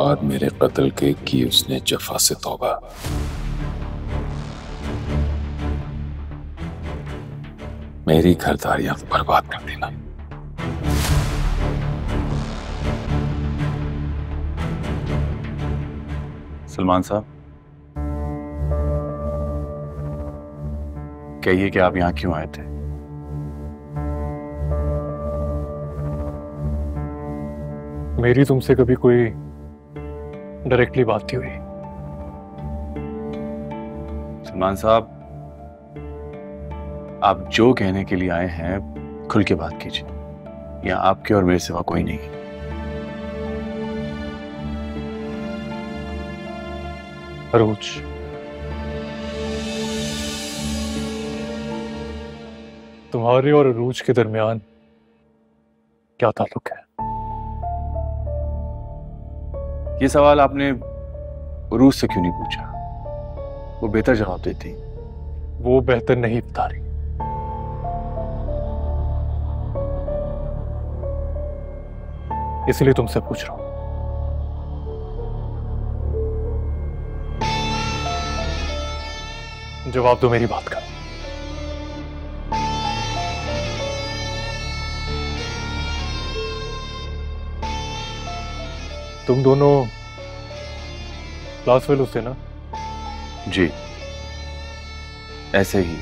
बाद मेरे कत्ल के की उसने जफा से तौबा। मेरी घरदारियाँ बर्बाद कर देना। सलमान साहब कहिए कि आप यहाँ क्यों आए थे? मेरी तुमसे कभी कोई डायरेक्टली बात नहीं हुई। सलमान साहब आप जो कहने के लिए आए हैं खुल के बात कीजिए। या आपके और मेरे सिवा कोई नहीं। है अरूज तुम्हारे और अरूज के दरमियान क्या ताल्लुक है? ये सवाल आपने रूस से क्यों नहीं पूछा? वो बेहतर जवाब देती। वो बेहतर नहीं बता रही इसलिए तुमसे पूछ रहा हूँ। जवाब दो मेरी बात का। तुम दोनों क्लास फेलो थे ना? जी। ऐसे ही।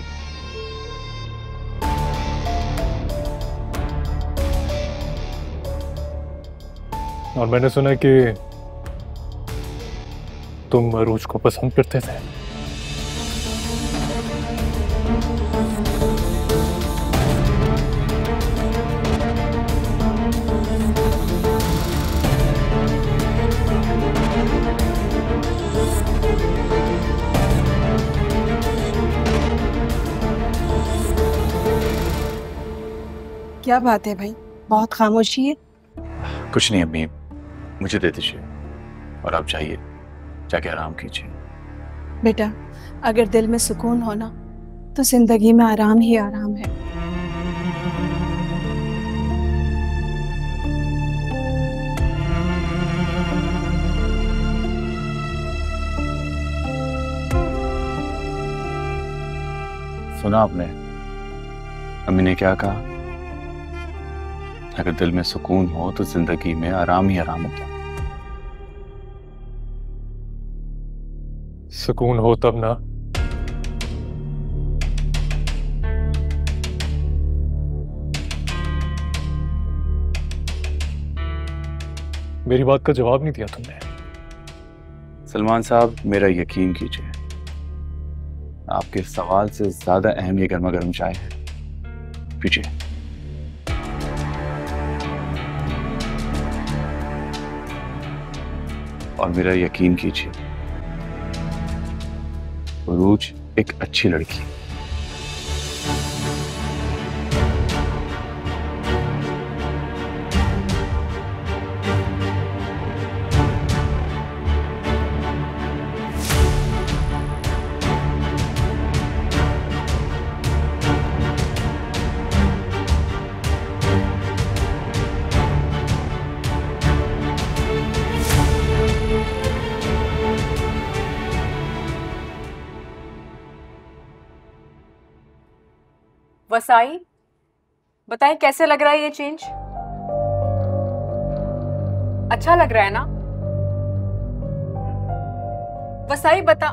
और मैंने सुना कि तुम मरूज को पसंद करते थे। क्या बात है भाई? बहुत खामोशी है। कुछ नहीं अम्मी। मुझे दे दीजिए। और आप जाइए। जाके आराम कीजिए। बेटा अगर दिल में सुकून हो ना तो ज़िंदगी में आराम ही आराम है। सुना आपने? अम्मी ने क्या कहा? अगर दिल में सुकून हो तो ज़िंदगी में आराम ही आराम होता। है सुकून हो तब ना। मेरी बात का जवाब नहीं दिया तुमने। सलमान साहब मेरा यकीन कीजिए आपके सवाल से ज़्यादा अहम ये गर्मा गर्म चाय है। पीजिए। और मेरा यकीन कीजिए रूज एक अच्छी लड़की है। वसाई बताएँ, कैसे लग रहा है ये चेंज अच्छा लग रहा है ना? वसाई बता।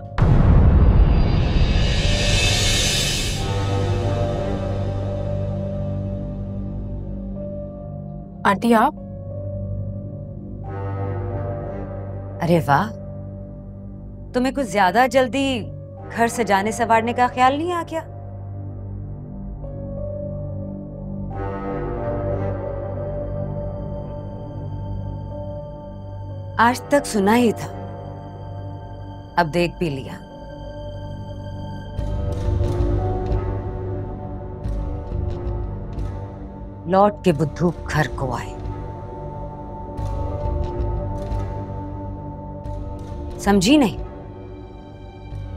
आंटी, आप? अरे वाह। तुम्हें कुछ ज़्यादा जल्दी घर सजाने संवारने का ख्याल नहीं आ गया? आज तक सुना ही था। अब देख भी लिया। लौट के बुद्धू घर को आए। समझी नहीं?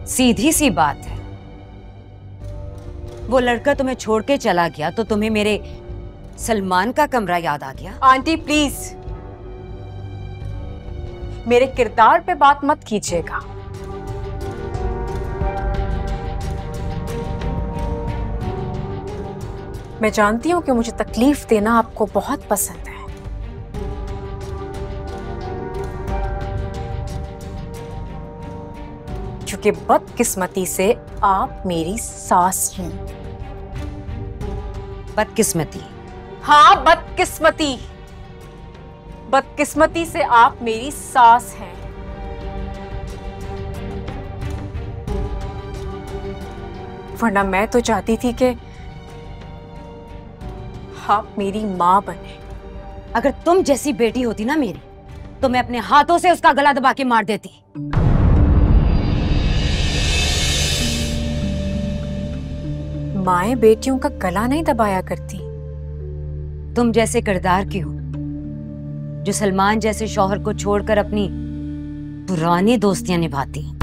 सीधी सी बात है। वो लड़का तुम्हें छोड़ के चला गया तो तुम्हें मेरे सलमान का कमरा याद आ गया? Aunty, please. मेरे किरदार पे बात मत कीजिएगा। मैं जानती हूँ कि मुझे तकलीफ़ देना आपको बहुत पसंद है। क्योंकि बदकिस्मती से आप मेरी सास हैं। बदकिस्मती? हाँ बदकिस्मती। बदकिस्मती से आप मेरी सास हैं। वरना मैं तो चाहती थी कि आप मेरी माँ बने। अगर तुम जैसी बेटी होती ना मेरी तो मैं अपने हाथों से उसका गला दबा के मार देती। माए बेटियों का गला नहीं दबाया करती। तुम जैसे किरदार की हो जो सलमान जैसे शौहर को छोड़कर अपनी पुरानी दोस्तियाँ निभाती हैं।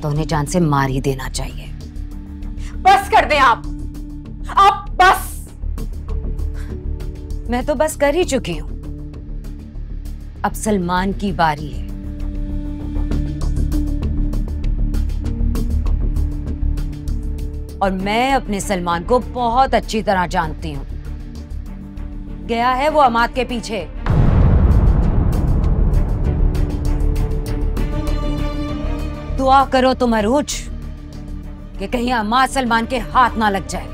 तो उन्हें जान से मार ही देना चाहिए। बस कर दें आप। आप बस। मैं तो बस कर ही चुकी हूँ। अब सलमान की बारी है। और मैं अपने सलमान को बहुत अच्छी तरह जानती हूँ। गया है वो अमाद के पीछे। दुआ करो तुम अरूज कि कहीं अमाद सलमान के हाथ ना लग जाए।